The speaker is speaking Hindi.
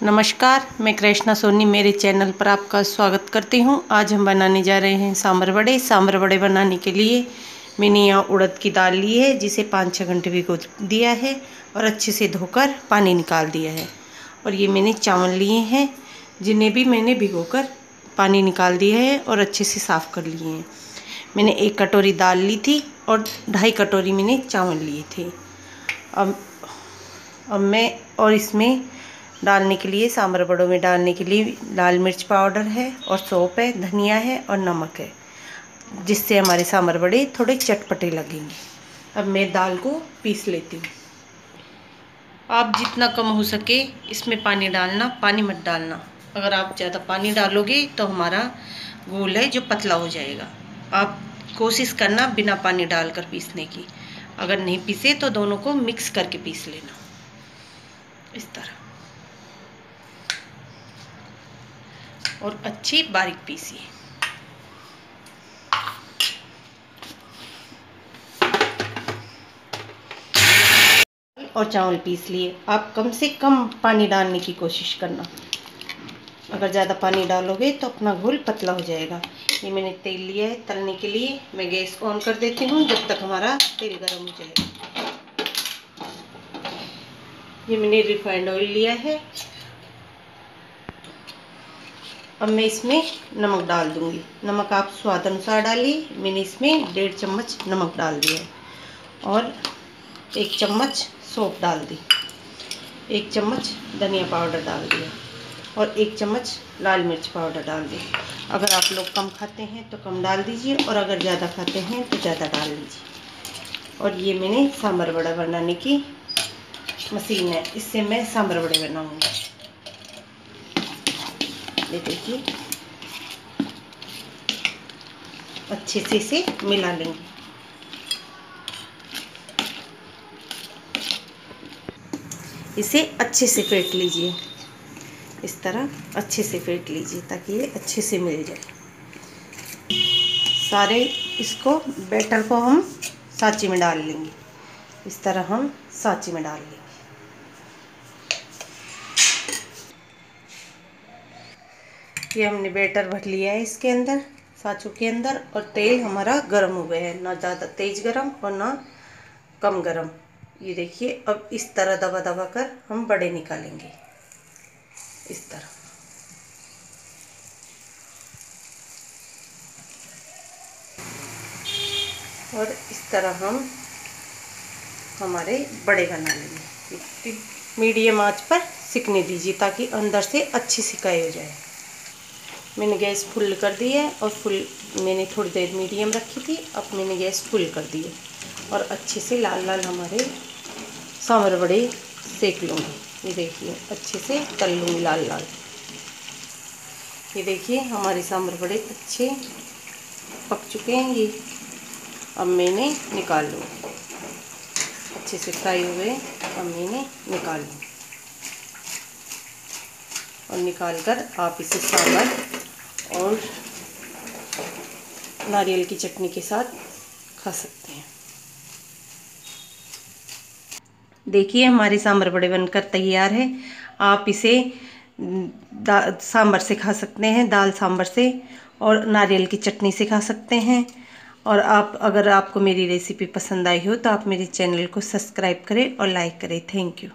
नमस्कार, मैं कृष्णा सोनी मेरे चैनल पर आपका स्वागत करती हूँ। आज हम बनाने जा रहे हैं सांभर बड़े सांभर बड़े बनाने के लिए मैंने यहाँ उड़द की दाल ली है, जिसे पाँच छः घंटे भिगो दिया है और अच्छे से धोकर पानी निकाल दिया है। और ये मैंने चावल लिए हैं, जिन्हें भी मैंने भिगोकर पानी निकाल दिया है और अच्छे से साफ़ कर लिए हैं। मैंने एक कटोरी दाल ली थी और ढाई कटोरी मैंने चावल लिए थे। अब अब मैं और इसमें डालने के लिए सांभर बड़ों में डालने के लिए लाल मिर्च पाउडर है और सौंप है, धनिया है और नमक है, जिससे हमारे सांभर बड़े थोड़े चटपटे लगेंगे। अब मैं दाल को पीस लेती हूँ। आप जितना कम हो सके इसमें पानी डालना, पानी मत डालना। अगर आप ज़्यादा पानी डालोगे तो हमारा गोल है जो पतला हो जाएगा। आप कोशिश करना बिना पानी डालकर पीसने की। अगर नहीं पीसे तो दोनों को मिक्स करके पीस लेना। इस तरह। और अच्छी बारीक पीसिए और चावल पीस लिए। आप कम से कम पानी डालने की कोशिश करना। अगर ज़्यादा पानी डालोगे तो अपना घोल पतला हो जाएगा। ये मैंने तेल लिया है तलने के लिए। मैं गैस ऑन कर देती हूँ जब तक हमारा तेल गर्म हो जाएगा ये मैंने रिफाइंड ऑयल लिया है। अब मैं इसमें नमक डाल दूँगी। नमक आप स्वाद अनुसार डालिए। मैंने इसमें डेढ़ चम्मच नमक डाल दिया और एक चम्मच सौंप डाल दी। एक चम्मच धनिया पाउडर डाल दिया और एक चम्मच लाल मिर्च पाउडर डाल दी अगर आप लोग कम खाते हैं तो कम डाल दीजिए। और अगर ज़्यादा खाते हैं तो ज़्यादा डाल लीजिए। और ये मैंने सांभर बड़ा बनाने की मशीन है। इससे मैं सांभर बड़े बनाऊँगी। ये देखिए। अच्छे से इसे मिला लेंगे। इसे अच्छे से फेंट लीजिए। इस तरह अच्छे से फेंट लीजिए ताकि ये अच्छे से मिल जाए। सारे इसको बैटर को हम साँची में डाल लेंगे। इस तरह हम साँची में डाल लेंगे। ये हमने बैटर भर लिया है इसके अंदर, साँचों के अंदर, और तेल हमारा गर्म हो गया है। ना ज़्यादा तेज़ गर्म और ना कम गर्म। ये देखिए, अब इस तरह दबा दबा कर हम बड़े निकालेंगे। इस तरह। और इस तरह हम हमारे बड़े बना लेंगे। मीडियम आँच पर सिकने दीजिए ताकि अंदर से अच्छी सिकाई हो जाए। मैंने गैस फुल कर दी है और फुल मैंने थोड़ी देर मीडियम रखी थी, अब मैंने गैस फुल कर दी है। और अच्छे से लाल लाल हमारे सांवर बड़े सेक लूँगी। ये देखिए, अच्छे से तल लूँगी लाल लाल। ये देखिए, हमारे सांभर बड़े अच्छे पक चुके हैं ये। अब मैंने निकाल लूँ। अच्छे से फ्राई हुए अब मैंने निकाल लूँ। और निकाल कर आप इसे सांभर और नारियल की चटनी के साथ खा सकते हैं। देखिए, हमारे सांभर बड़े बनकर तैयार है। आप इसे सांभर से खा सकते हैं, दाल सांभर से और नारियल की चटनी से खा सकते हैं। और आप, अगर आपको मेरी रेसिपी पसंद आई हो तो आप मेरे चैनल को सब्सक्राइब करें और लाइक करें। Thank you.